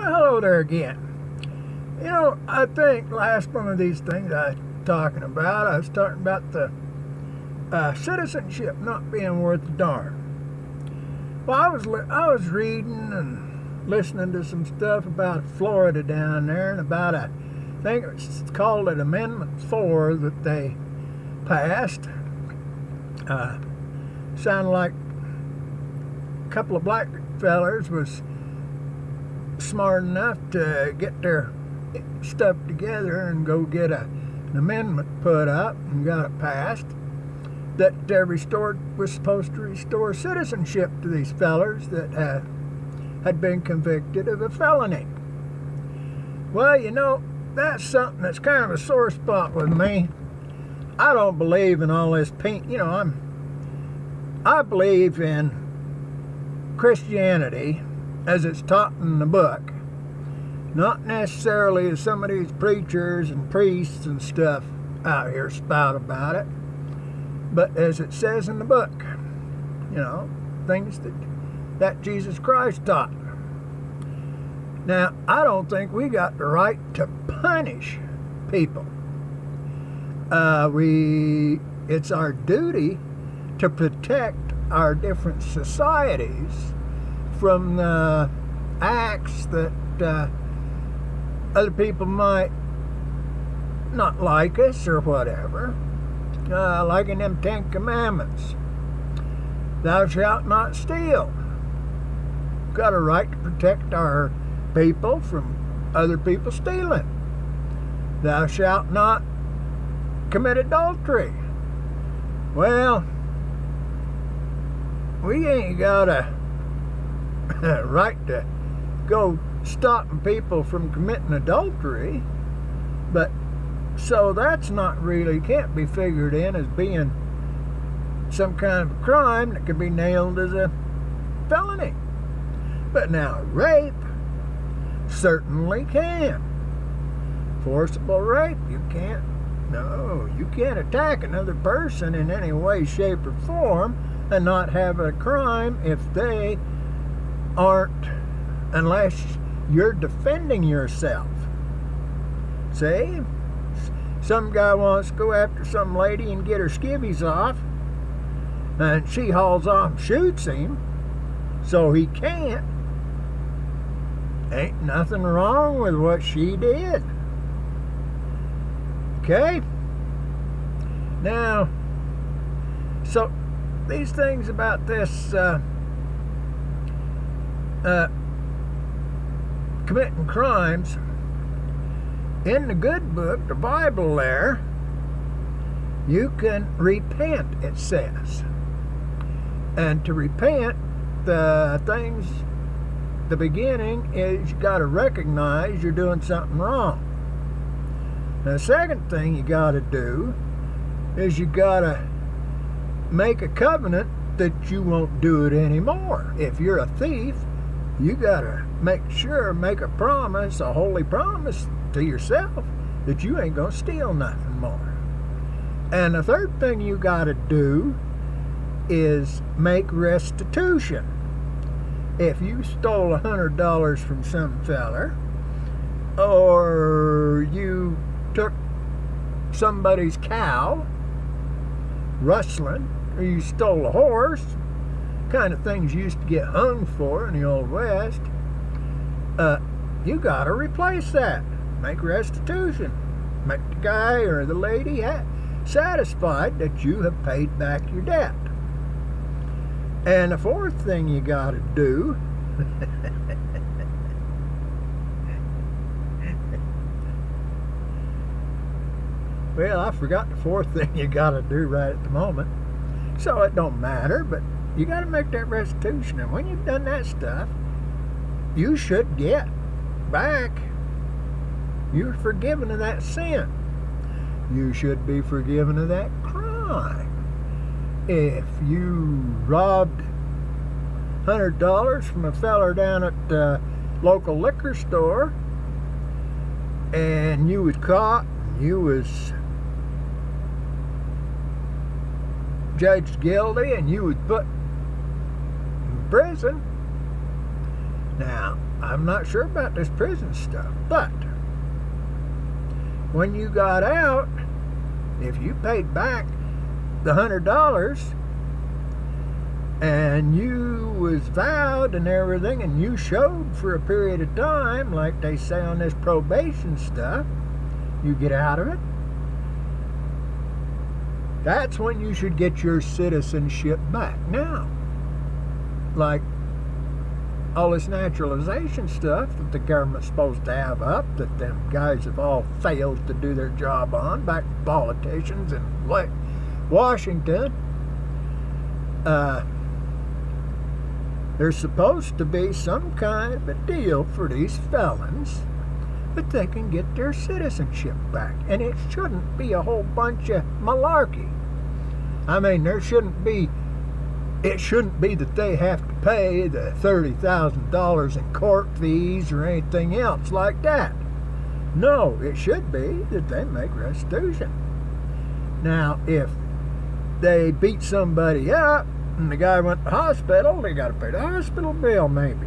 Well, hello there again. You know, I think last one of these things I was talking about, I was talking about the uh, citizenship not being worth a darn. Well, I was I was reading and listening to some stuff about Florida down there and about a thing it's called it Amendment Four that they passed. Uh, sounded like a couple of black fellers was smart enough to get their stuff together and go get a, an amendment put up and got it passed that uh, restored was supposed to restore citizenship to these fellers that uh, had been convicted of a felony. Well, you know, that's something that's kind of a sore spot with me. I don't believe in all this paint. You know, I'm. I believe in Christianity as it's taught in the book. Not necessarily as some of these preachers and priests and stuff out here spout about it, but as it says in the book, you know, things that, that Jesus Christ taught. Now, I don't think we got the right to punish people. Uh, we, it's our duty to protect our different societies from the acts that uh, other people might not like us or whatever, uh, like in them Ten Commandments. Thou shalt not steal. Got a right to protect our people from other people stealing. Thou shalt not commit adultery. Well, we ain't got a right to go stopping people from committing adultery, but so that's not really can't be figured in as being some kind of crime that can be nailed as a felony. But now rape certainly can. Forcible rape, you can't no, you can't attack another person in any way, shape, or form and not have a crime if they aren't, unless you're defending yourself. See? Some guy wants to go after some lady and get her skivvies off, and she hauls off and shoots him, so he can't. Ain't nothing wrong with what she did. Okay? Now, so these things about this uh, uh, committing crimes, in the good book, the Bible there, you can repent, it says. And to repent, the things, the beginning is you got to recognize you're doing something wrong. The second thing you got to do is you got to make a covenant that you won't do it anymore. If you're a thief, you got to make sure, make a promise, a holy promise to yourself that you ain't going to steal nothing more. And the third thing you got to do is make restitution. If you stole a hundred dollars from some feller, or you took somebody's cow rustling, or you stole a horse, kind of things you used to get hung for in the old west, uh, you got to replace that. Make restitution. Make the guy or the lady satisfied that you have paid back your debt. And the fourth thing you got to do Well, I forgot the fourth thing you got to do right at the moment. So it don't matter, but you got to make that restitution. And when you've done that stuff, you should get back. You're forgiven of that sin. You should be forgiven of that crime. If you robbed $100 from a feller down at the local liquor store and you was caught, and you was judged guilty and you was put prison. Now, I'm not sure about this prison stuff, but when you got out, if you paid back the hundred dollars and you was vowed and everything and you showed for a period of time like they say on this probation stuff you get out of it that's when you should get your citizenship back now like all this naturalization stuff that the government's supposed to have up that them guys have all failed to do their job on back politicians and in Washington uh, there's supposed to be some kind of a deal for these felons that they can get their citizenship back. And it shouldn't be a whole bunch of malarkey. I mean, there shouldn't be, it shouldn't be that they have to pay the $30,000 in court fees or anything else like that. No, it should be that they make restitution. Now, if they beat somebody up and the guy went to the hospital, they got to pay the hospital bill, maybe.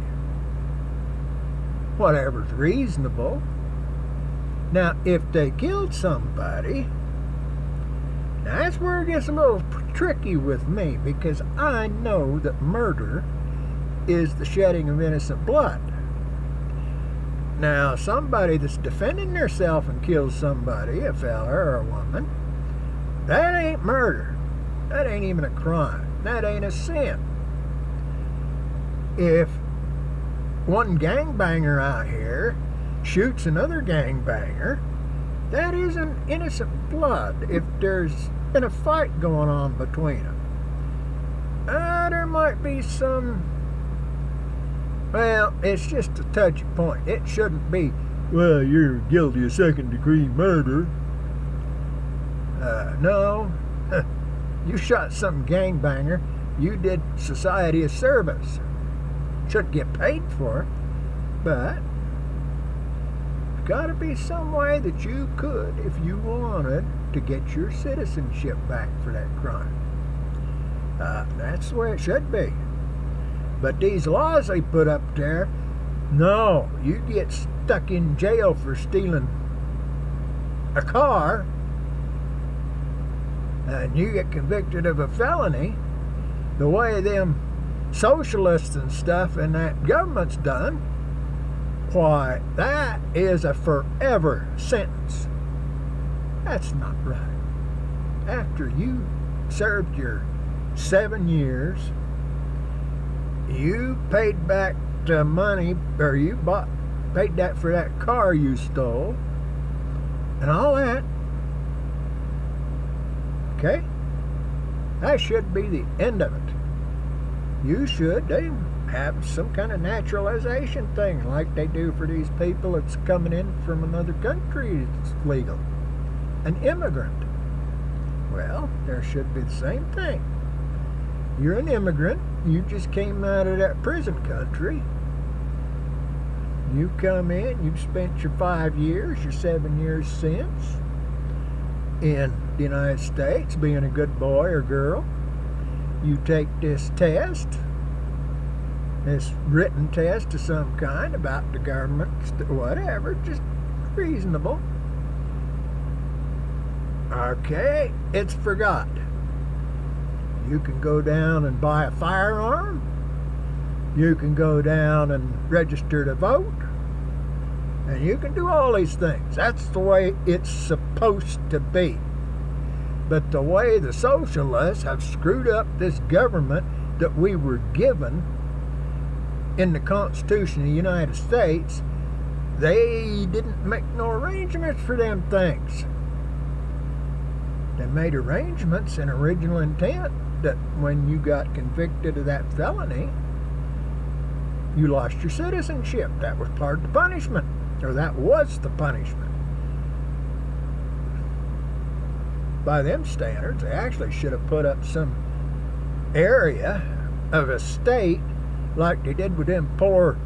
Whatever's reasonable. Now, if they killed somebody, that's where it gets a little tricky with me because I know that murder is the shedding of innocent blood. Now, somebody that's defending themselves and kills somebody, a fella or a woman, that ain't murder. That ain't even a crime. That ain't a sin. If one gangbanger out here shoots another gangbanger, that isn't innocent blood if there's been a fight going on between them. Uh, there might be some. Well, it's just a touchy point. It shouldn't be, well, you're guilty of second degree murder. Uh, no, You shot some gangbanger. You did society a service. Should get paid for it, but got to be some way that you could, if you wanted, to get your citizenship back for that crime. Uh, that's the way it should be. But these laws they put up there, no, you get stuck in jail for stealing a car and you get convicted of a felony, the way them socialists and stuff and that government's done, why, that is a forever sentence. That's not right. After you served your seven years, you paid back the money, or you bought, paid that for that car you stole, and all that, Okay? That should be the end of it. You should. They have some kind of naturalization thing like they do for these people that's coming in from another country It's legal. An immigrant. Well, there should be the same thing. You're an immigrant. You just came out of that prison country. You come in, you've spent your five years, your seven years since in the United States, being a good boy or girl, you take this test, this written test of some kind about the government, whatever, just reasonable. Okay, it's forgot. You can go down and buy a firearm. You can go down and register to vote. And you can do all these things. That's the way it's supposed to be. But the way the socialists have screwed up this government that we were given in the Constitution of the United States, they didn't make no arrangements for them things. They made arrangements in original intent that when you got convicted of that felony, you lost your citizenship. That was part of the punishment or that was the punishment. By them standards, they actually should have put up some area of a state like they did with them poor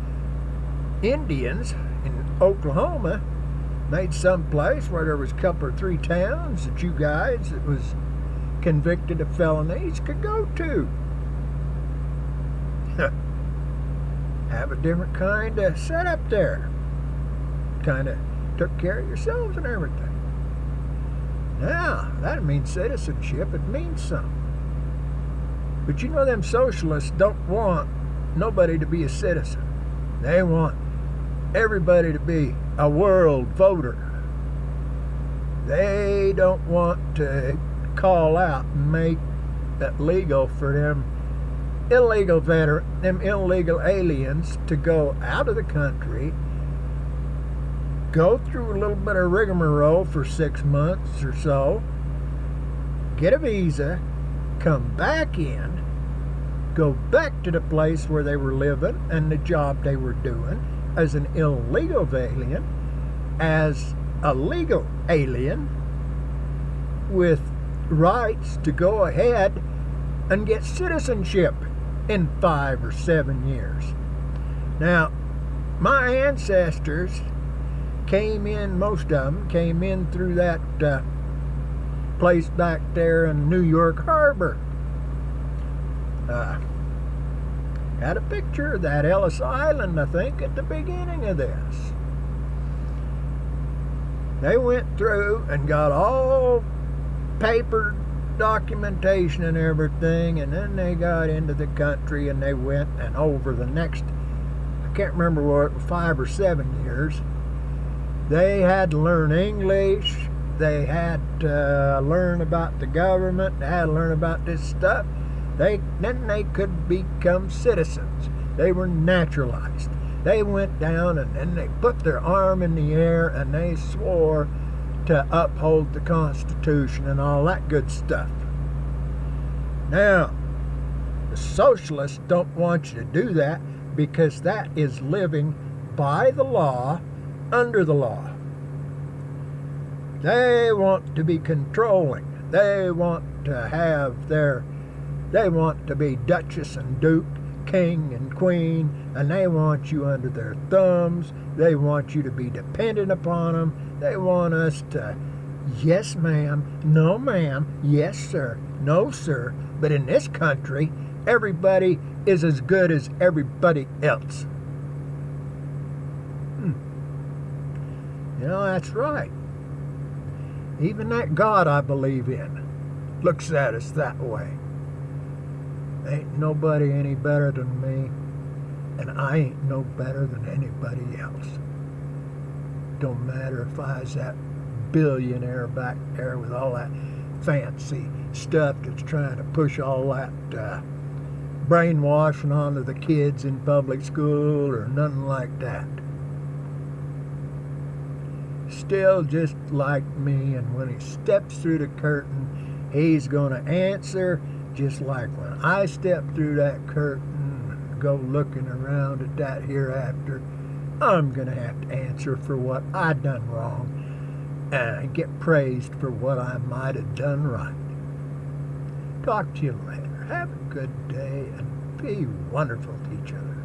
Indians in Oklahoma. Made some place where there was a couple or three towns that you guys that was convicted of felonies could go to. have a different kind of setup there. Kind of took care of yourselves and everything. Now, that means citizenship. It means something. But you know, them socialists don't want nobody to be a citizen. They want everybody to be a world voter. They don't want to call out and make it legal for them illegal veteran, them illegal aliens to go out of the country, go through a little bit of rigmarole for six months or so, get a visa, come back in, go back to the place where they were living and the job they were doing as an illegal alien, as a legal alien with rights to go ahead and get citizenship in five or seven years. Now, my ancestors came in, most of them came in through that uh, place back there in New York Harbor. Uh, had a picture of that Ellis Island, I think, at the beginning of this. They went through and got all paper documentation and everything, and then they got into the country and they went and over the next, I can't remember what, five or seven years, they had to learn English, they had to learn about the government, they had to learn about this stuff. They then they could become citizens. They were naturalized. They went down and then they put their arm in the air and they swore to uphold the Constitution and all that good stuff. Now, the socialists don't want you to do that because that is living by the law, under the law. They want to be controlling. They want to have their, they want to be Duchess and Duke, King and Queen, and they want you under their thumbs. They want you to be dependent upon them. They want us to, yes, ma'am, no, ma'am, yes, sir, no, sir. But in this country, everybody is as good as everybody else. Hmm. You know, that's right. Even that God I believe in looks at us that way. Ain't nobody any better than me, and I ain't no better than anybody else. Don't matter if I was that billionaire back there with all that fancy stuff that's trying to push all that uh, brainwashing onto the kids in public school or nothing like that still just like me, and when he steps through the curtain, he's going to answer just like when I step through that curtain, go looking around at that hereafter. I'm going to have to answer for what I done wrong and get praised for what I might have done right. Talk to you later. Have a good day and be wonderful to each other.